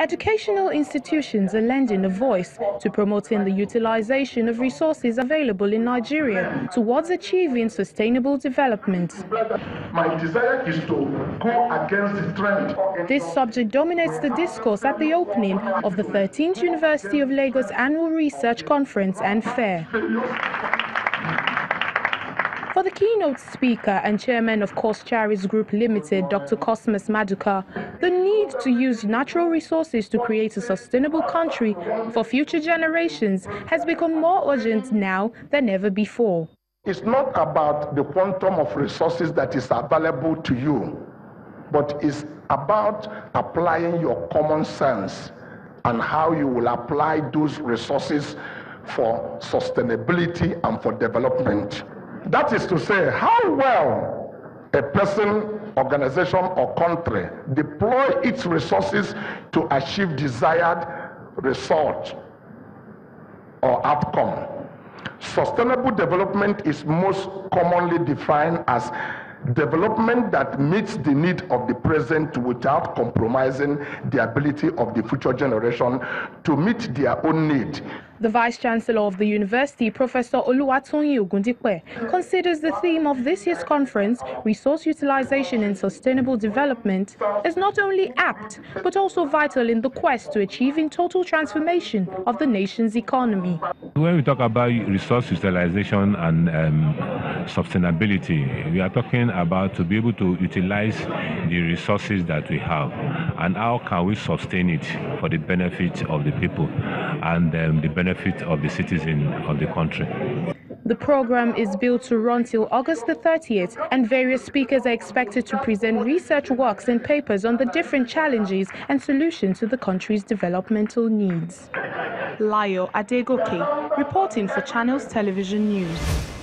Educational institutions are lending a voice to promoting the utilization of resources available in Nigeria towards achieving sustainable development. My desire is to go against the trend. This subject dominates the discourse at the opening of the 13th University of Lagos Annual Research Conference and Fair. For the keynote speaker and chairman of Coscharis Group Limited, Dr. Cosmas Maduka, the need to use natural resources to create a sustainable country for future generations has become more urgent now than ever before. It's not about the quantum of resources that is available to you, but it's about applying your common sense and how you will apply those resources for sustainability and for development. That is to say, how well a person, organization, or country deploy its resources to achieve desired result or outcome. Sustainable development is most commonly defined as development that meets the need of the present without compromising the ability of the future generation to meet their own need. The Vice Chancellor of the University, Professor Oluwatoyin Ogundipe, considers the theme of this year's conference, Resource Utilization and Sustainable Development, is not only apt, but also vital in the quest to achieving total transformation of the nation's economy. When we talk about resource utilization and um, sustainability, we are talking about to be able to utilize the resources that we have and how can we sustain it for the benefit of the people and um, the benefit of the citizen of the country. The program is built to run till August the 30th, and various speakers are expected to present research works and papers on the different challenges and solutions to the country's developmental needs. Layo Adegoke, reporting for Channels Television News.